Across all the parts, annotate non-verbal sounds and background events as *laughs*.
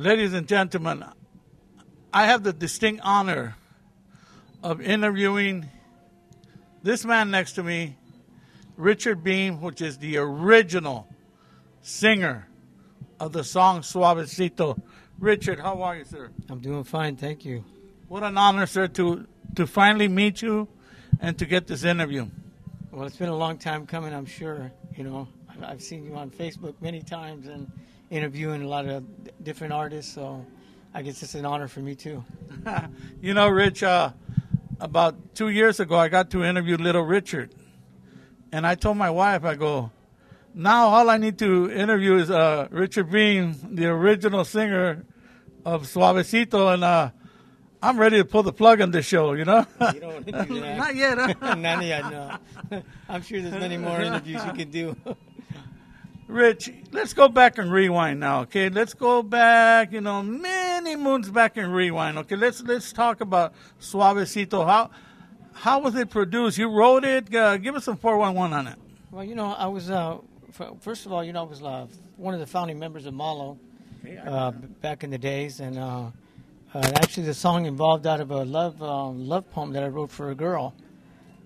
Ladies and gentlemen, I have the distinct honor of interviewing this man next to me, Richard Bean, which is the original singer of the song Suavecito. Richard, how are you, sir? I'm doing fine, thank you. What an honor, sir, to, to finally meet you and to get this interview. Well, it's been a long time coming, I'm sure. You know, I've seen you on Facebook many times and interviewing a lot of different artists, so I guess it's an honor for me too. *laughs* you know, Rich, uh, about two years ago, I got to interview Little Richard. And I told my wife, I go, now all I need to interview is uh, Richard Bean, the original singer of Suavecito, and uh, I'm ready to pull the plug on this show, you know? You don't want to do *laughs* that. Not yet, huh? *laughs* Not yet, no. I'm sure there's many more interviews you can do. Rich, let's go back and rewind now, okay? Let's go back, you know, many moons back and rewind, okay? Let's let's talk about Suavecito. How how was it produced? You wrote it. Uh, give us some 411 on it. Well, you know, I was, uh, first of all, you know, I was uh, one of the founding members of Malo uh, back in the days. And uh, uh, actually, the song involved out of a love, um, love poem that I wrote for a girl.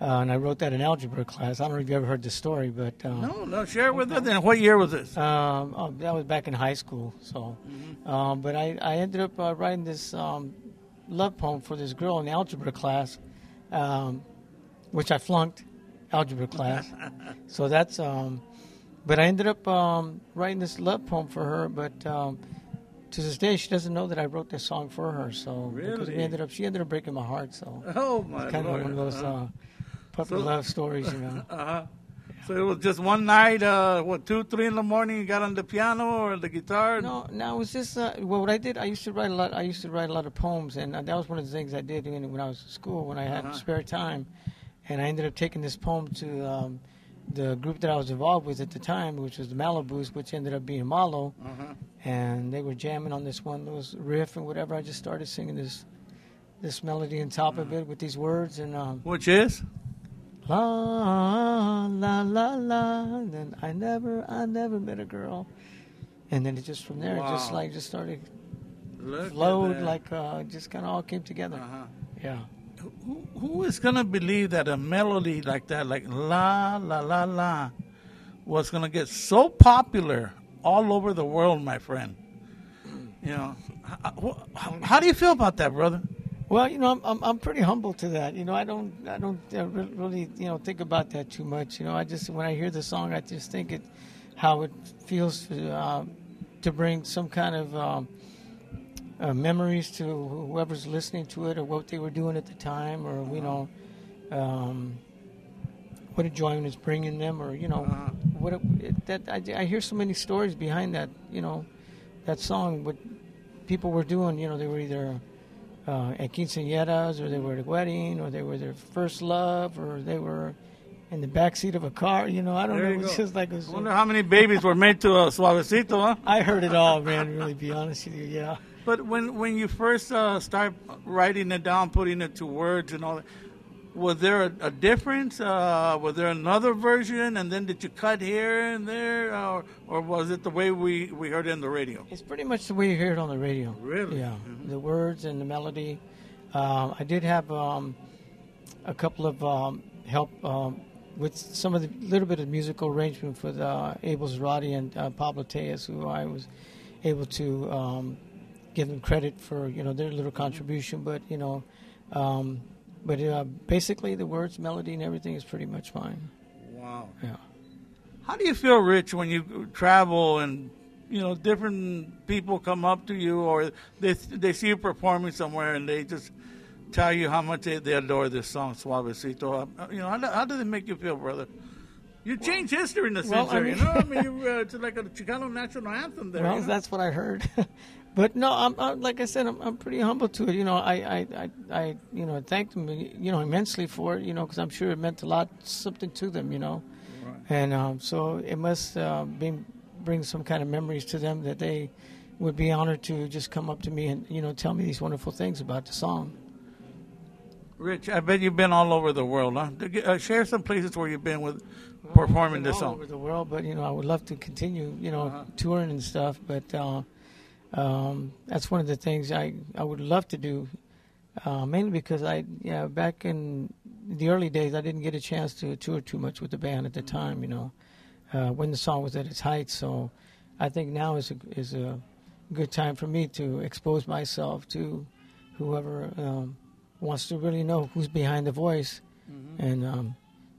Uh, and I wrote that in algebra class. I don't know if you ever heard the story, but um, No, no, share it with us. Then what year was this? Um, oh, that was back in high school. So, um, but I, I ended up uh, writing this um, love poem for this girl in algebra class, um, which I flunked algebra class. *laughs* so that's. Um, but I ended up um, writing this love poem for her. But um, to this day, she doesn't know that I wrote this song for her. So because we ended up, she ended up breaking my heart. So Oh my it's kind of one of those uh, puppy So- love stories, you know. *laughs* Uh-huh. So it was just one night, uh, what, two, three in the morning, you got on the piano or the guitar? No, no, it was just uh, well, what I did. I used to write a lot. I used to write a lot of poems, and uh, that was one of the things I did when, when I was in school when I had Uh-huh. spare time. And I ended up taking this poem to um, the group that I was involved with at the time, which was the Malibus, which ended up being Malo, Uh-huh. and they were jamming on this one, those riff and whatever. I just started singing this this melody on top of it with these words, and um, Which is? La la la la. And then I never, I never met a girl, and then it just from there, it just like just started Look flowed like uh, just kind of all came together. Uh-huh. Yeah. Who, who is gonna believe that a melody like that, like la la la la, was gonna get so popular all over the world, my friend? You know, how, how do you feel about that, brother? Well, you know, I'm, I'm I'm pretty humble to that. You know, I don't I don't uh, re- really you know think about that too much. You know, I just when I hear the song, I just think it how it feels to uh, to bring some kind of um, uh, memories to whoever's listening to it or what they were doing at the time, or you know, um, what enjoyment it's bringing them, or you know, Uh-huh. what it, it, that I, I hear so many stories behind that. You know, that song. What people were doing. You know, they were either uh, at quinceañeras, or they were at a wedding, or they were their first love, or they were in the back seat of a car. You know, I don't There know. It's just like it I wonder how many babies were made to a suavecito, huh? I heard it all, man. Really, be honest with you, yeah. But when when you first uh, start writing it down, putting it to words and all that, was there a, a difference? Uh, was there another version, and then did you cut here and there, or, or was it the way we, we heard it in the radio? It's pretty much the way you hear it on the radio. Really? Yeah. Mhm. The words and the melody. Um, I did have um, a couple of um, help um, with some of the little bit of musical arrangement with uh, Abel Zarate and uh, Pablo Tellez, who I was able to um, give them credit for you know their little contribution. But you know, um, but uh, basically the words, melody, and everything is pretty much mine. Wow. Yeah. How do you feel, Rich, when you travel and you know different people come up to you, or they they see you performing somewhere and they just tell you how much they, they adore this song, Suavecito? Uh, You know, how, do- how does it make you feel, brother? You changed history in the well, I there, you know. I *laughs* mean, you, uh, it's like a Chicano national anthem there. Well, you know? that's what I heard. *laughs* but no, I'm, I'm like I said, I'm, I'm pretty humble to it. You know, I, I, I, I you know, thanked them, you know, immensely for it. You know, because I'm sure it meant a lot, something to them. You know, Right. and um, so it must uh, bring some kind of memories to them that they would be honored to just come up to me and you know tell me these wonderful things about the song. Rich, I bet you've been all over the world, huh? Uh, share some places where you've been with performing Been this all song. over the world, but you know, I would love to continue, you know, Uh-huh. touring and stuff. But uh, um, that's one of the things I, I would love to do, uh, mainly because I yeah back in the early days I didn't get a chance to tour too much with the band at the time, you know, uh, when the song was at its height. So I think now is a, is a good time for me to expose myself to whoever um, wants to really know who's behind the voice, Mm-hmm. and um,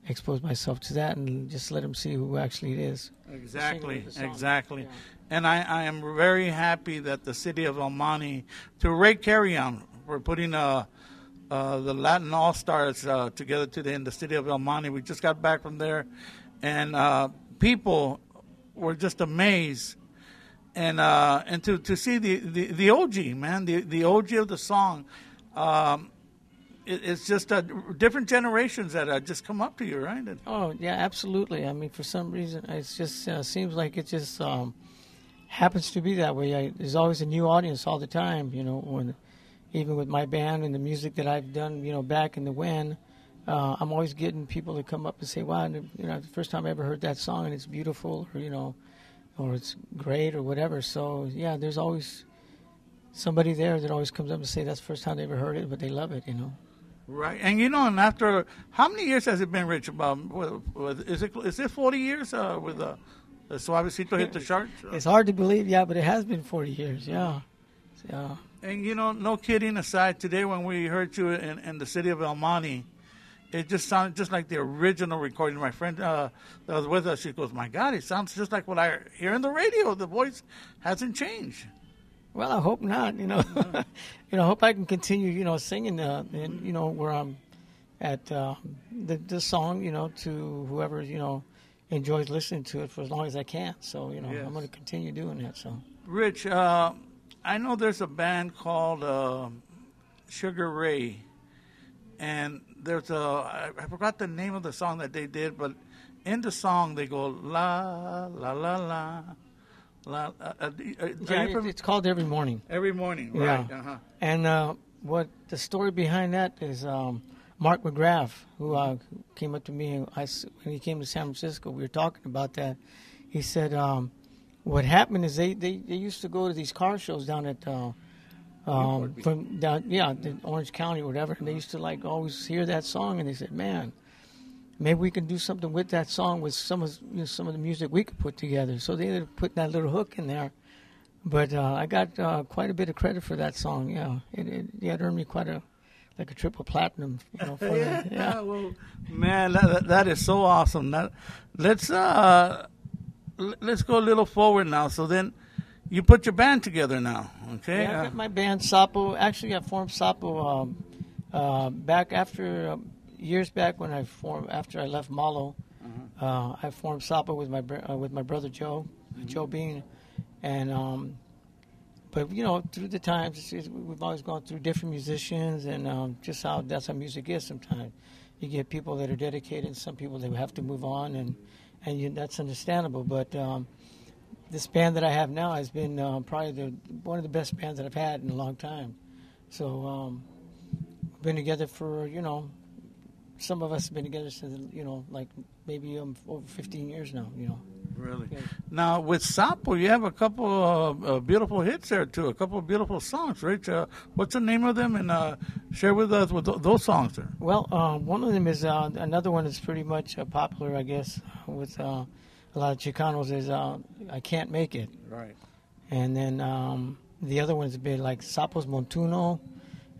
expose myself to that and just let them see who actually it is. Exactly, exactly. Yeah. And I, I am very happy that the city of El Monte, to Ray Carrion, for putting uh, uh, the Latin All Stars uh, together today in the city of El Monte. We just got back from there, and uh, people were just amazed. And uh, and to, to see the, the, the OG man, the, the OG of the song, um, it's just different generations that uh, just come up to you, right? And, Oh yeah, absolutely. I mean, for some reason, it just uh, seems like it just um, happens to be that way. I, there's always a new audience all the time. You know, when even with my band and the music that I've done, you know, back in the when, uh, I'm always getting people to come up and say, "Wow, you know, the first time I ever heard that song and it's beautiful," or you know, or it's great or whatever. So yeah, there's always somebody there that always comes up and say that's the first time they ever heard it, but they love it. You know. Right, and you know, and after how many years has it been, Rich? About is it? Is it forty years uh, with uh, the Suavecito hit the charts? It's hard to believe, yeah, but it has been 40 years. Yeah. Yeah. And you know, no kidding aside, today when we heard you in, in the city of El Monte, it just sounded just like the original recording. My friend uh, that was with us, she goes, "My God, it sounds just like what I hear in the radio. The voice hasn't changed." Well, I hope not. You know, *laughs* you know, I hope I can continue. You know, singing. Uh, and you know, where I'm at uh, the the song. You know, to whoever you know enjoys listening to it for as long as I can. So you know, Yes. I'm going to continue doing that. So Rich, uh, I know there's a band called uh, Sugar Ray, and there's a I, I forgot the name of the song that they did, but in the song they go la la la la la. Uh, uh, yeah, it, it's called every morning. every morning, Yeah. right? Uh-huh. And uh, what the story behind that is um, Mark McGrath, who uh, came up to me and I, when he came to San Francisco. We were talking about that. He said, um, "What happened is they, they, they used to go to these car shows down at uh, um, from down yeah the Orange County or whatever, and they used to like always hear that song, and they said, "Man, maybe we can do something with that song with some of you know, some of the music we could put together." So they ended up putting that little hook in there. But uh, I got uh, quite a bit of credit for that song. Yeah, it, it, yeah, it earned me quite a like a triple platinum. You know, for *laughs* yeah, that. Yeah. well, man, that, that- is so awesome. That, let's uh, let's go a little forward now. So then, you put your band together now, okay? Yeah, I Uh, got my band Sapo. Actually, I formed Sapo um, uh, back after um, years back when I formed after I left Malo. Uh, I formed Sapo with my br- uh, with my brother Joe, Joe Bean, and um, but you know through the times it's, it's, we've always gone through different musicians and um, just how that's how music is. Sometimes you get people that are dedicated, and some people that have to move on, and and you, that's understandable. But um, this band that I have now has been uh, probably the one of the best bands that I've had in a long time. So um, we've been together for you know, some of us have been together since you know like maybe um, over 15 years now. You know. Really? Yeah. Now with Sapo, you have a couple of uh, beautiful hits there too. A couple of beautiful songs, right? Uh, what's the name of them? And uh, share with us with th- those songs there. Well, um, one of them is uh, another one that's pretty much uh, popular, I guess, with uh, a lot of Chicanos is uh, "I Can't Make It," Right. and then um, the other ones have been like "Sapos Montuno,"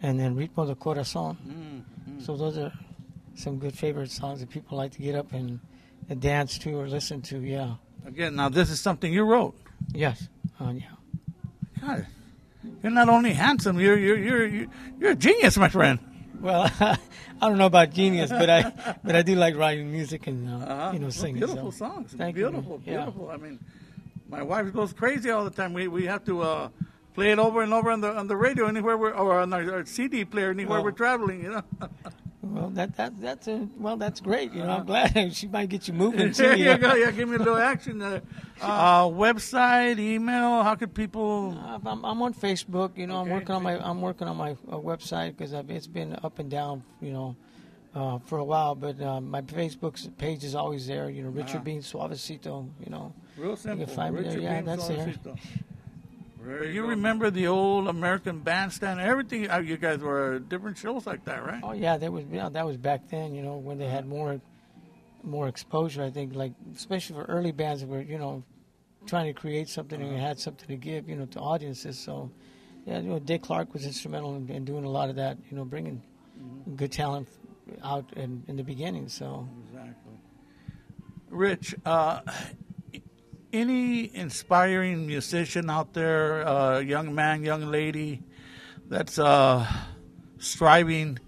and then "Ritmo de Corazón." Mm, So those are some good favorite songs that people like to get up and, and dance to or listen to. Yeah. Again, now this is something you wrote. Yes. Uh, yeah. God, you're not only handsome, you're you're you're you're, a genius, my friend. Well, *laughs* I don't know about genius, but I but I do like writing music and uh, Uh-huh. you know Well, singing. beautiful so. songs. Thank you, beautiful, yeah. beautiful. I mean, my wife goes crazy all the time. We we have to uh, play it over and over on the on the radio anywhere we're or on our, our CD player anywhere Well- we're traveling. You know. *laughs* Well, that that that's a, well, that's great. You know, I'm glad *laughs* she might get you moving too. you know. go. Yeah, give me a little action there. *laughs* Uh, website, email. How could people? Uh, I'm, I'm on Facebook. You know, Okay, I'm working on my I'm working on my uh, website because it's been up and down. You know, uh, for a while. But uh, my Facebook page is always there. You know, Richard Uh-huh. Bean Suavecito. You know, Real simple. You can find me there. Richard Yeah, Bean that's there. *laughs* Suavecito. Very you good. remember the old American Bandstand? Everything. Uh, you guys were different shows like that, right? Oh yeah, that was yeah, that was back then. You know when they had more more exposure. I think like especially for early bands that were you know trying to create something and had something to give you know to audiences. So yeah, you know Dick Clark was instrumental in, in doing a lot of that. You know bringing mm-hmm. good talent out in, in the beginning. So exactly. Rich, uh, any inspiring musician out there, uh, young man, young lady, that's uh, striving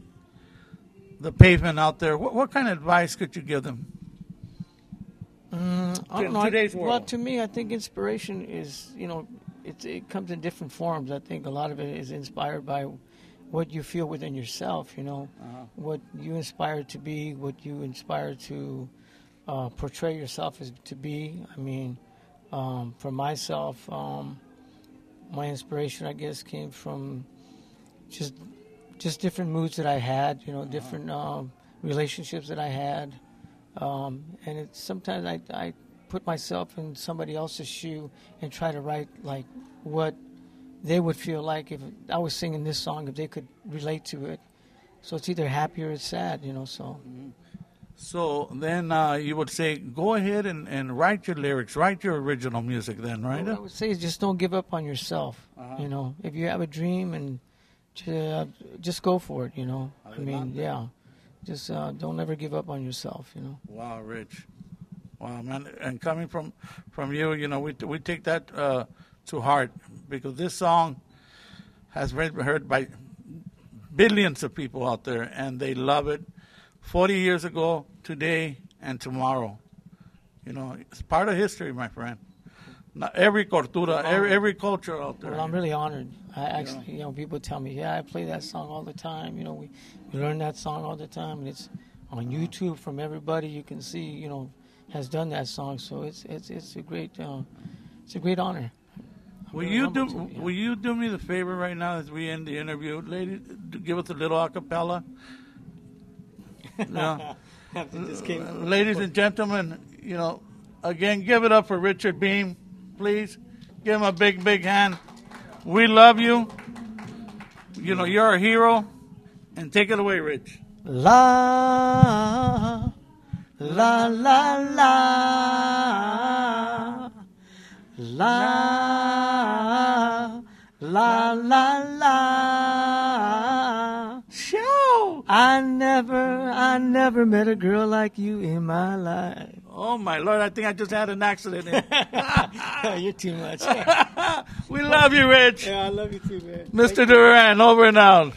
the pavement out there? What, what, kind of advice could you give them? Mm, I don't know. Today's world. Well, to me, I think inspiration is, you know, it, it comes in different forms. I think a lot of it is inspired by what you feel within yourself, you know, uh-huh. what you inspire to be, what you inspire to uh, portray yourself as to be. I mean, um, for myself, um, my inspiration, I guess, came from just just different moods that I had, you know, uh-huh. different um, relationships that I had, um, and it's sometimes I, I put myself in somebody else's shoe and try to write like what they would feel like if I was singing this song, if they could relate to it. So it's either happy or it's sad, you know. So. Mm-hmm. So then uh, you would say, go ahead and, and write your lyrics, write your original music. Then, right? What I would say is just don't give up on yourself. Uh-huh. You know, if you have a dream and uh, just go for it. You know, I, I mean, yeah, just uh, don't ever give up on yourself. You know. Wow, Rich. Wow, man, and coming from from you, you know, we we take that uh, to heart because this song has been heard by billions of people out there and they love it 40 years ago, today, and tomorrow. You know, it's part of history, my friend. Not every cultura, every, every culture out there. Well, I'm really honored. I actually, you know, people tell me, yeah, I play that song all the time. You know, we, we learn that song all the time, and it's on YouTube from everybody. You can see, you know, has done that song. So it's it's it's a great uh, it's a great honor. Will you do to, yeah. Will you do me the favor right now as we end the interview, lady? Give us a little acapella. Yeah. *laughs* Uh, ladies and gentlemen, you know, again, give it up for Richard Bean, please. Give him a big, big hand. We love you. You know, you're a hero. And take it away, Rich. La, la, la, la. La, la, la, la. I never, I never met a girl like you in my life. Oh my lord! I think I just had an accident. *laughs* You're too much. *laughs* we love you, Rich. Yeah, I love you too, man. Mr. Duran, over and out.